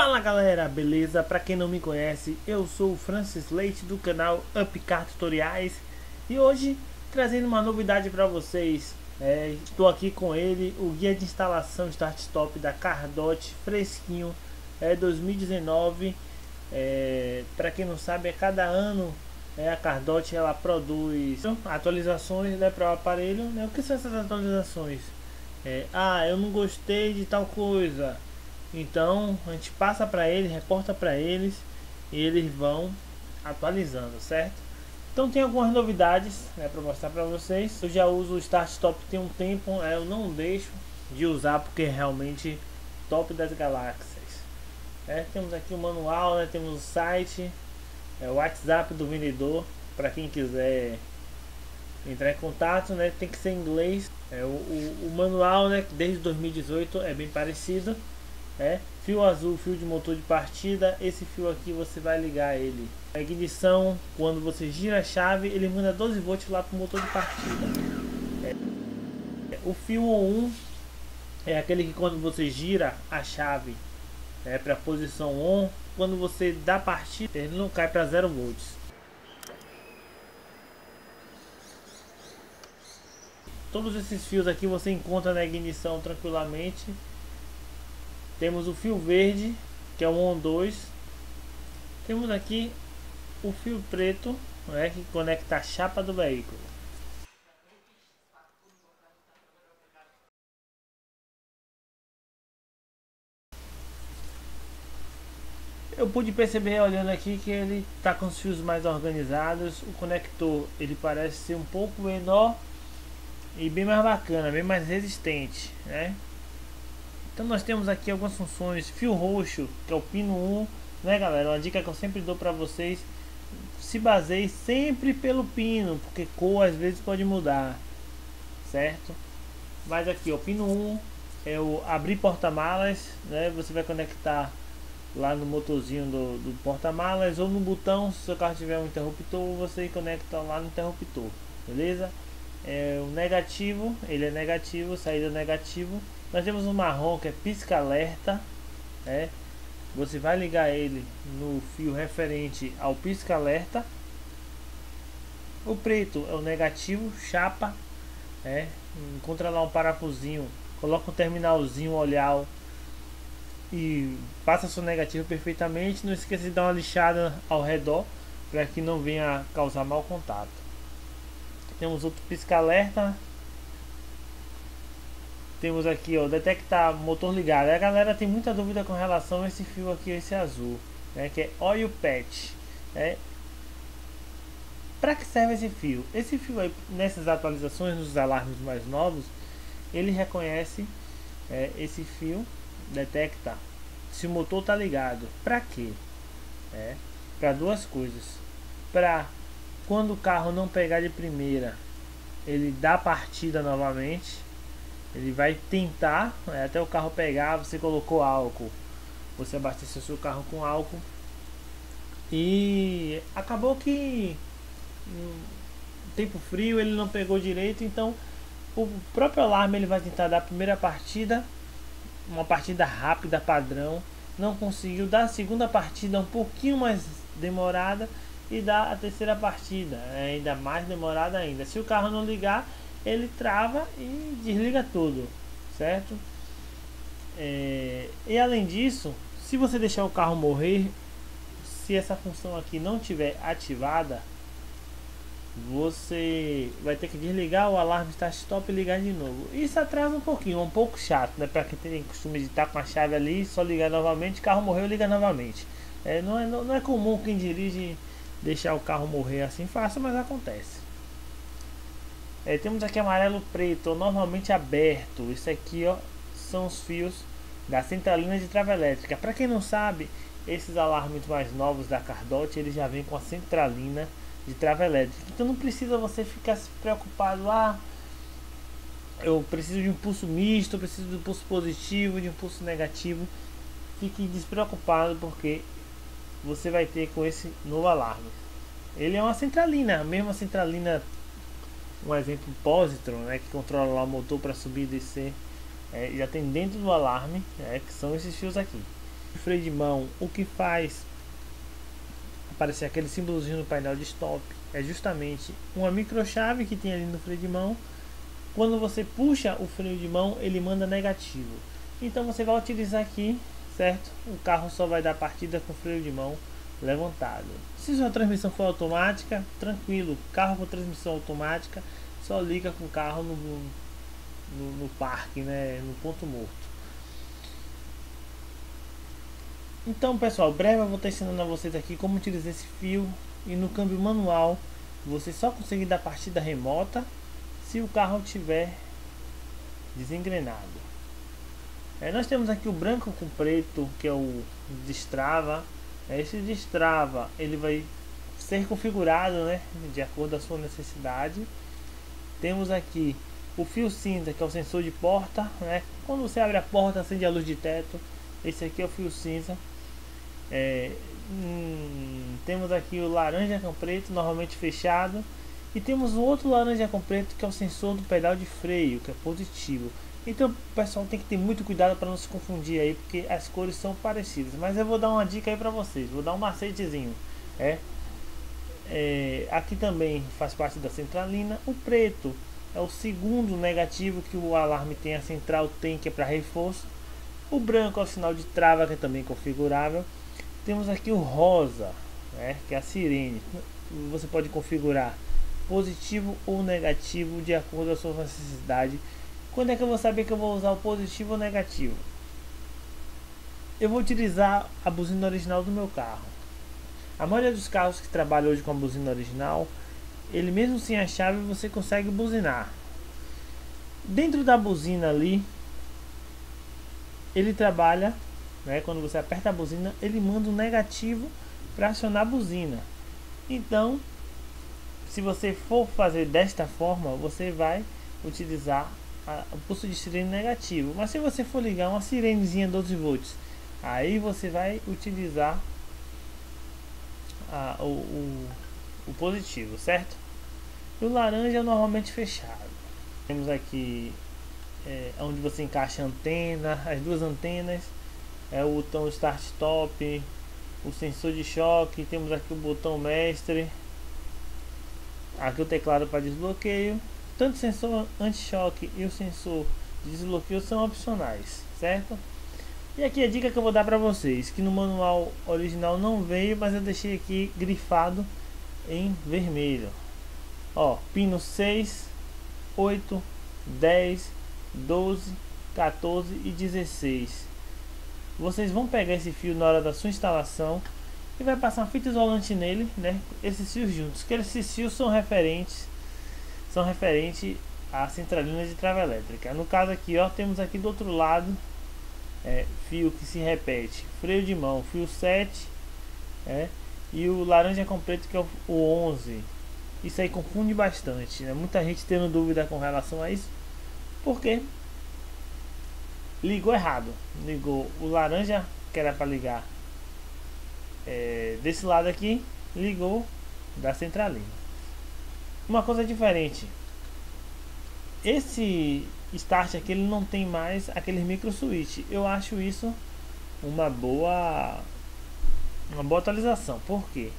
Fala galera, beleza? Para quem não me conhece, eu sou o Francis Leite do canal Upcar Tutoriais e hoje trazendo uma novidade para vocês. É, estou aqui com ele, o guia de instalação Start Stop da Cardot fresquinho, é 2019. É, para quem não sabe, a cada ano é, a Cardot ela produz atualizações né, para o aparelho. Né? O que são essas atualizações? É, ah, eu não gostei de tal coisa então a gente passa para eles, reporta para eles e eles vão atualizando, certo? Então tem algumas novidades né, para mostrar para vocês. Eu já uso o Start Stop tem um tempo, é, eu não deixo de usar porque é realmente top das galáxias. É, temos aqui o manual, né, temos o site, é, o WhatsApp do vendedor para quem quiser entrar em contato, né, tem que ser em inglês. É, o, o, o manual, né, desde 2018 é bem parecido. É, fio azul, fio de motor de partida. Esse fio aqui você vai ligar ele. A ignição, quando você gira a chave, ele manda 12 volts lá para o motor de partida. É, o fio 1 é aquele que quando você gira a chave é, para a posição on, quando você dá partida, ele não cai para 0 volts. Todos esses fios aqui você encontra na ignição tranquilamente. Temos o fio verde, que é o ON 2. Temos aqui o fio preto, né, que conecta a chapa do veículo. Eu pude perceber olhando aqui que ele está com os fios mais organizados. O conector ele parece ser um pouco menor e bem mais bacana, bem mais resistente, né? Então nós temos aqui algumas funções, fio roxo, que é o pino 1, né galera? Uma dica que eu sempre dou para vocês, se baseie sempre pelo pino, porque cor às vezes pode mudar, certo? Mas aqui, o pino 1 é o abrir porta-malas, né? Você vai conectar lá no motorzinho do, do porta-malas ou no botão, se seu carro tiver um interruptor, você conecta lá no interruptor, beleza? É o negativo, ele é negativo, saída negativo nós temos um marrom que é pisca-alerta. É, você vai ligar ele no fio referente ao pisca-alerta. O preto é o negativo, chapa. É, encontra lá um parafusinho, coloca um terminalzinho olhar e passa seu negativo perfeitamente. Não esqueça de dar uma lixada ao redor para que não venha causar mau contato. Temos outro pisca-alerta temos aqui, ó, detectar motor ligado. A galera tem muita dúvida com relação a esse fio aqui, esse azul, né, que é oil patch. Né? Para que serve esse fio? Esse fio aí, nessas atualizações, nos alarmes mais novos, ele reconhece é, esse fio, detecta se o motor tá ligado. Para quê? É, para duas coisas. Para quando o carro não pegar de primeira, ele dá partida novamente ele vai tentar, né, até o carro pegar, você colocou álcool. Você abasteceu seu carro com álcool. E acabou que tempo frio ele não pegou direito, então o próprio alarme ele vai tentar dar a primeira partida, uma partida rápida padrão, não conseguiu dar a segunda partida um pouquinho mais demorada e dar a terceira partida, é ainda mais demorada ainda. Se o carro não ligar, ele trava e desliga tudo, certo? É, e além disso, se você deixar o carro morrer, se essa função aqui não tiver ativada, você vai ter que desligar o alarme start stop e ligar de novo. Isso atrasa um pouquinho, é um pouco chato, né? Para quem tem costume de estar com a chave ali, só ligar novamente, carro morreu, liga novamente. É, não, é, não é comum quem dirige deixar o carro morrer assim fácil, mas acontece. É, temos aqui amarelo preto, normalmente aberto. Isso aqui ó, são os fios da centralina de trava elétrica. Para quem não sabe, esses alarmes mais novos da Cardot, eles já vêm com a centralina de trava elétrica. Então não precisa você ficar se preocupado, ah, eu preciso de um pulso misto, preciso de um pulso positivo, de um pulso negativo. Fique despreocupado porque você vai ter com esse novo alarme. Ele é uma centralina, a mesma centralina um exemplo positron, né, que controla lá o motor para subir e descer, é, já tem dentro do alarme, é, que são esses fios aqui. freio de mão, o que faz aparecer aquele símbolozinho no painel de stop é justamente uma microchave que tem ali no freio de mão. Quando você puxa o freio de mão, ele manda negativo. Então você vai utilizar aqui, certo? O carro só vai dar partida com freio de mão levantado. Se sua transmissão for automática, tranquilo. Carro com transmissão automática só liga com o carro no, no, no parque, né? No ponto morto. Então pessoal, breve eu vou estar ensinando a vocês aqui como utilizar esse fio e no câmbio manual você só consegue dar partida remota se o carro tiver desengrenado. É, nós temos aqui o branco com preto que é o destrava. É, esse destrava ele vai ser configurado né, de acordo com a sua necessidade. Temos aqui o fio cinza que é o sensor de porta. Né? Quando você abre a porta acende a luz de teto. Esse aqui é o fio cinza. É, hum, temos aqui o laranja com preto, normalmente fechado. E temos o outro laranja com preto que é o sensor do pedal de freio, que é positivo. Então pessoal tem que ter muito cuidado para não se confundir aí, porque as cores são parecidas. Mas eu vou dar uma dica aí para vocês, vou dar um macetezinho. É, é, aqui também faz parte da centralina. O preto é o segundo negativo que o alarme tem, a central tem que é para reforço. O branco é o sinal de trava que é também configurável. Temos aqui o rosa, né, que é a sirene. Você pode configurar positivo ou negativo de acordo com a sua necessidade. Quando é que eu vou saber que eu vou usar o positivo ou negativo? Eu vou utilizar a buzina original do meu carro. A maioria dos carros que trabalham hoje com a buzina original, ele mesmo sem a chave você consegue buzinar. Dentro da buzina ali, ele trabalha né? Quando você aperta a buzina, ele manda um negativo para acionar a buzina. Então, se você for fazer desta forma, você vai utilizar a, o pulso de sirene negativo. Mas se você for ligar uma sirenezinha 12 volts, aí você vai utilizar a, o, o, o positivo, certo? E o laranja é normalmente fechado. Temos aqui é, onde você encaixa a antena, as duas antenas é o botão start stop o sensor de choque temos aqui o botão mestre aqui o teclado para desbloqueio tanto o sensor anti-choque e o sensor de desbloqueio são opcionais certo? E aqui a dica que eu vou dar para vocês que no manual original não veio mas eu deixei aqui grifado em vermelho. Ó pino 6 8 10 12 14 e 16 vocês vão pegar esse fio na hora da sua instalação e vai passar fita isolante nele, né? Esses fios juntos, que esses fios são referentes são referentes à centralina de trava elétrica. No caso aqui, ó, temos aqui do outro lado é, fio que se repete, freio de mão, fio 7, é, e o laranja com preto que é o, o 11. Isso aí confunde bastante, né? Muita gente tendo dúvida com relação a isso, porque ligou errado. Ligou o laranja que era para ligar é, desse lado aqui, ligou da centralina. Uma coisa diferente. Esse start aqui ele não tem mais aquele micro switch. Eu acho isso uma boa uma boa atualização. Por quê?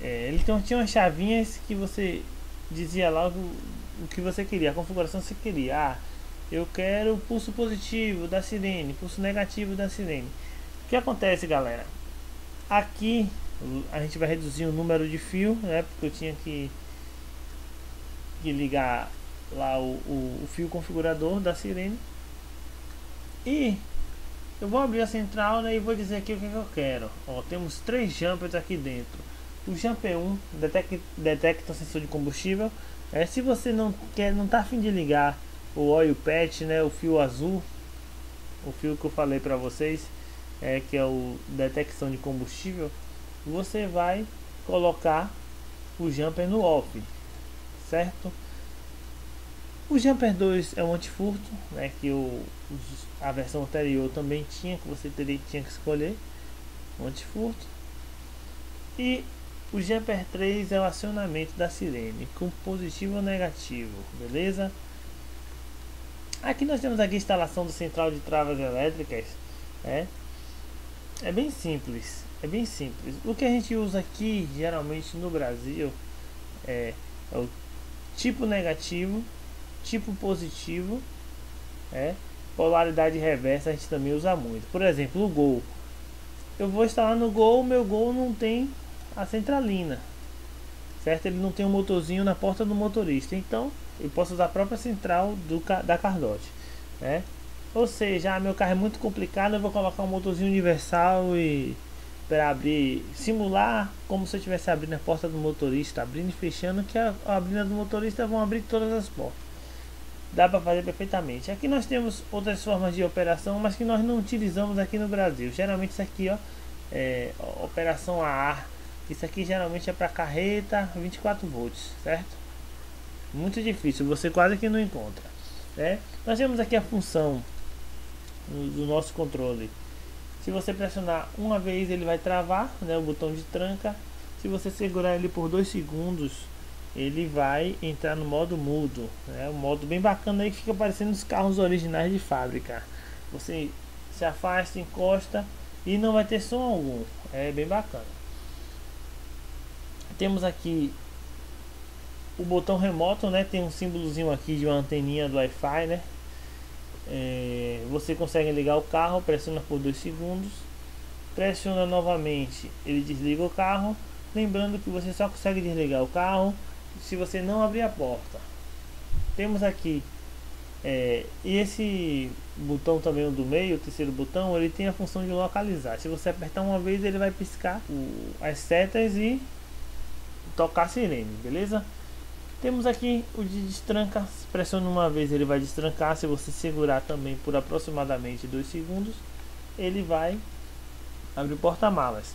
É, ele tinha umas chavinhas que você dizia lá o, o que você queria, a configuração que você queria. Ah, eu quero pulso positivo da sirene, pulso negativo da sirene. O que acontece, galera? Aqui a gente vai reduzir o número de fio, né? Porque eu tinha que, que ligar lá o, o, o fio configurador da sirene. E eu vou abrir a central né, e vou dizer aqui o que, que eu quero. Ó, temos três jumpers aqui dentro. O jumper 1 detecta, detecta sensor de combustível. É, se você não quer, não está afim de ligar o oil patch, né, o fio azul, o fio que eu falei para vocês, é que é o detecção de combustível, você vai colocar o jumper no off, certo? O jumper 2 é um antifurto, né, que o, a versão anterior também tinha, que você teria, tinha que escolher, um antifurto. E o jumper 3 é o acionamento da sirene, com positivo ou negativo, beleza? Aqui nós temos aqui a instalação do central de travas elétricas, né? é bem simples. É bem simples. O que a gente usa aqui, geralmente no Brasil, é, é o tipo negativo, tipo positivo, é, polaridade reversa a gente também usa muito. Por exemplo, o gol. Eu vou instalar no gol, meu gol não tem a centralina, certo? Ele não tem um motorzinho na porta do motorista, então eu posso usar a própria central do, da Cardote, né? Ou seja, ah, meu carro é muito complicado, eu vou colocar um motorzinho universal e para abrir, simular como se eu estivesse abrindo a porta do motorista, abrindo e fechando, que a, a abrindo do motorista vão abrir todas as portas. Dá para fazer perfeitamente. Aqui nós temos outras formas de operação, mas que nós não utilizamos aqui no Brasil. Geralmente isso aqui, ó, é operação a ar. Isso aqui geralmente é para carreta 24 volts, certo? Muito difícil, você quase que não encontra. Né? Nós temos aqui a função do nosso controle se você pressionar uma vez ele vai travar, né, o botão de tranca. Se você segurar ele por dois segundos, ele vai entrar no modo mudo. É um modo bem bacana aí que fica parecendo os carros originais de fábrica. Você se afasta, encosta e não vai ter som algum. É bem bacana. Temos aqui o botão remoto, né? Tem um símbolozinho aqui de uma anteninha do Wi-Fi, né? É, você consegue ligar o carro, pressiona por 2 segundos, pressiona novamente, ele desliga o carro. Lembrando que você só consegue desligar o carro se você não abrir a porta. Temos aqui é, e esse botão também do meio, o terceiro botão, ele tem a função de localizar. Se você apertar uma vez, ele vai piscar o, as setas e tocar sirene, beleza? Temos aqui o de destranca, pressiona uma vez ele vai destrancar, se você segurar também por aproximadamente 2 segundos, ele vai abrir o porta-malas.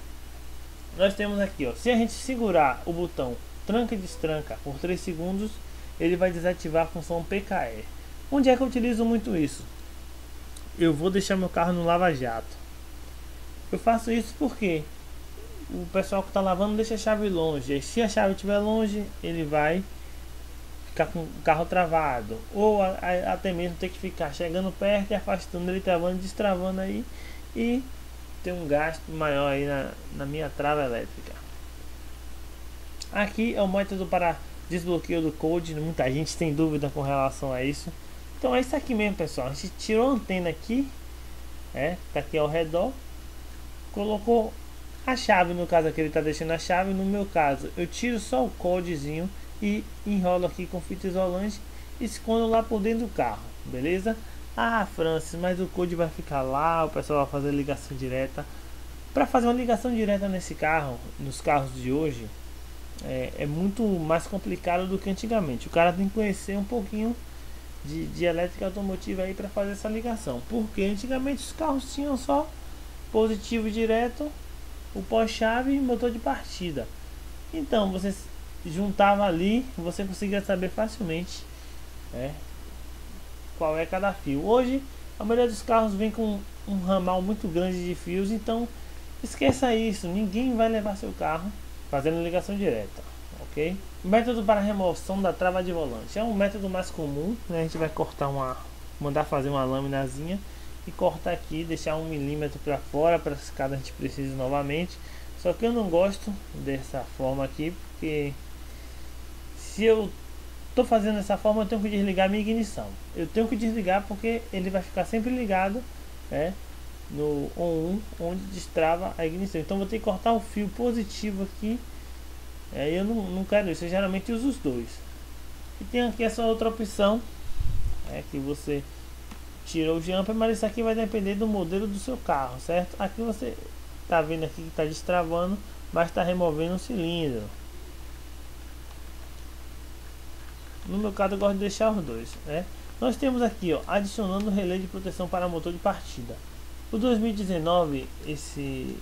Nós temos aqui, ó, se a gente segurar o botão tranca e destranca por 3 segundos, ele vai desativar a função PKE. Onde é que eu utilizo muito isso? Eu vou deixar meu carro no lava-jato. Eu faço isso porque o pessoal que está lavando deixa a chave longe. E se a chave estiver longe, ele vai ficar com o carro travado, ou a, a, até mesmo ter que ficar chegando perto e afastando ele, travando, destravando aí e ter um gasto maior aí na, na minha trava elétrica. Aqui é o método para desbloqueio do code, muita gente tem dúvida com relação a isso. Então é isso aqui mesmo, pessoal. A gente tirou a antena aqui, é, tá aqui ao redor, colocou a chave, no caso aqui ele está deixando a chave, no meu caso eu tiro só o codezinho e enrolo aqui com fita isolante e escondo lá por dentro do carro, beleza? Ah, Francis, mas o code vai ficar lá, o pessoal vai fazer ligação direta. Para fazer uma ligação direta nesse carro, nos carros de hoje, é, é, muito mais complicado do que antigamente. O cara tem que conhecer um pouquinho de, de elétrica automotiva aí para fazer essa ligação. Porque antigamente os carros tinham só positivo direto, o pós-chave e motor de partida. Então, vocês juntava ali, você conseguia saber facilmente né, qual é cada fio. Hoje, a maioria dos carros vem com um ramal muito grande de fios, então esqueça isso, ninguém vai levar seu carro fazendo ligação direta, ok? Método para remoção da trava de volante é um método mais comum, né? a gente vai cortar uma, mandar fazer uma laminazinha e cortar aqui, deixar um milímetro para fora para caso a gente precise novamente. Só que eu não gosto dessa forma aqui porque se eu estou fazendo dessa forma, eu tenho que desligar minha ignição. Eu tenho que desligar porque ele vai ficar sempre ligado né, no on 1, onde destrava a ignição. Então vou ter que cortar o fio positivo aqui. É, eu não, não quero isso, eu geralmente uso os dois. E tem aqui essa outra opção, é, que você tira o jumper, mas isso aqui vai depender do modelo do seu carro, certo? Aqui você está vendo aqui que está destravando, mas está removendo o cilindro. No meu caso eu gosto de deixar os dois, né? Nós temos aqui, ó, adicionando relé de proteção para motor de partida. O 2019, esse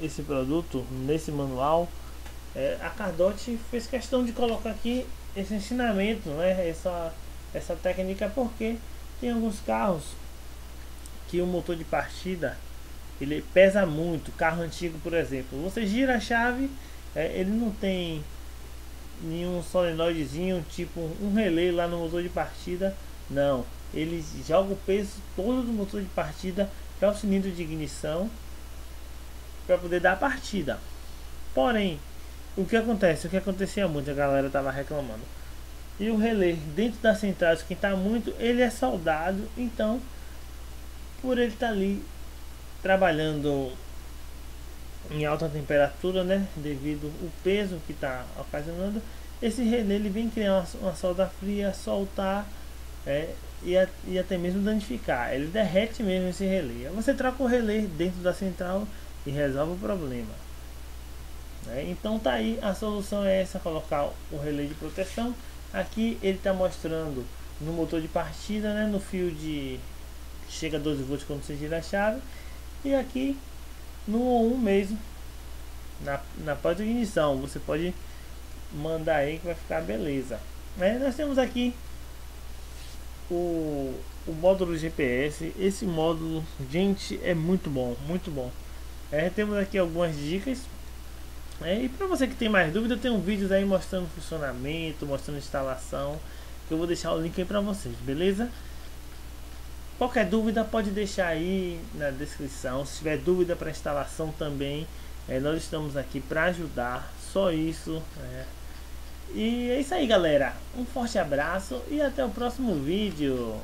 esse produto nesse manual, é, a Cardote fez questão de colocar aqui esse ensinamento, né? Essa essa técnica porque tem alguns carros que o motor de partida ele pesa muito, carro antigo, por exemplo. Você gira a chave, é, ele não tem nenhum solenoidezinho, tipo um relé lá no motor de partida. Não, ele joga o peso todo do motor de partida para o cilindro de ignição para poder dar a partida. Porém, o que acontece? O que acontecia muito, a galera tava reclamando. E o relé dentro da central esquentar muito, ele é soldado, então por ele estar tá ali trabalhando em alta temperatura, né, devido o peso que está ocasionando, esse relé ele vem criar uma, uma solda fria, soltar é, e, a, e até mesmo danificar. Ele derrete mesmo esse relé. Você troca o relé dentro da central e resolve o problema. É, então tá aí, a solução é essa, colocar o relé de proteção. Aqui ele está mostrando no motor de partida, né, no fio de chega a 12 volts quando você gira a chave. E aqui no 1 mesmo, na, na de ignição, você pode mandar aí que vai ficar beleza. Nós temos aqui o, o módulo GPS. Esse módulo, gente, é muito bom, muito bom. É, temos aqui algumas dicas. É, e para você que tem mais dúvida, tem um vídeo aí mostrando funcionamento, mostrando instalação. Eu vou deixar o link aí para vocês, beleza? Qualquer dúvida pode deixar aí na descrição. Se tiver dúvida para instalação também, é, nós estamos aqui para ajudar. Só isso. É. E é isso aí, galera. Um forte abraço e até o próximo vídeo.